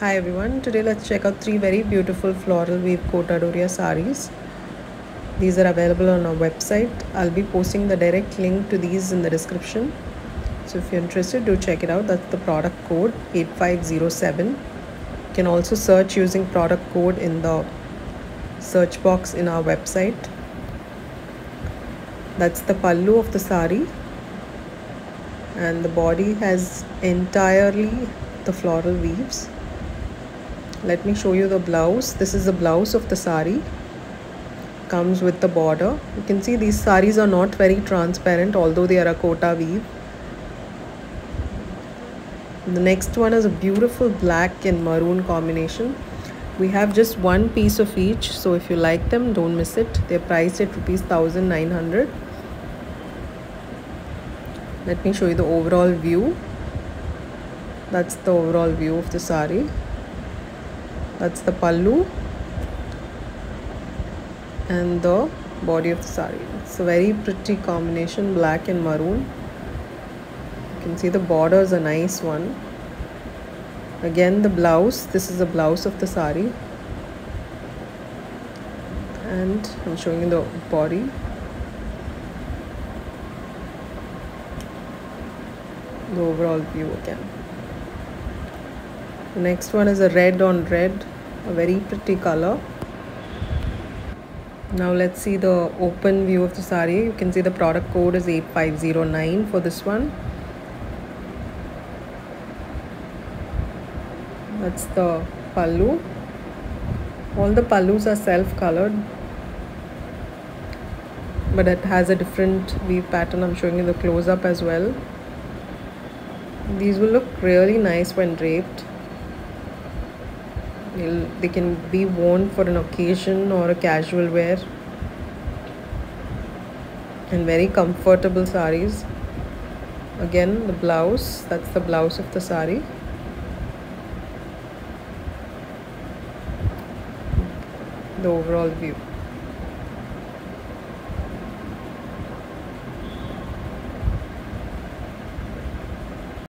Hi everyone, today let's check out three very beautiful floral weave Kota Doria saris. These are available on our website. I'll be posting the direct link to these in the description. So if you're interested, do check it out. That's the product code 8507. You can also search using product code in the search box in our website. That's the pallu of the sari and the body has entirely the floral weaves let me show you the blouse. This is the blouse of the sari. Comes with the border. You can see these saris are not very transparent although they are a kota weave. The next one is a beautiful black and maroon combination. We have just one piece of each so if you like them don't miss it. They're priced at rupees 1900 let me show you the overall view. That's the overall view of the sari that's the pallu and the body of the sari. It's a very pretty combination black and maroon. You can see the border is a nice one. Again the blouse. This is the blouse of the sari. And I'm showing you the body. The overall view again. The next one is a red on red a very pretty color. Now let's see the open view of the sari you can see the product code is 8509 for this one. That's the pallu all the pallus are self colored but it has a different weave pattern. I'm showing you the close up as well. These will look really nice when draped they can be worn for an occasion or a casual wear. And very comfortable saris again the blouse. That's the blouse of the sari the overall view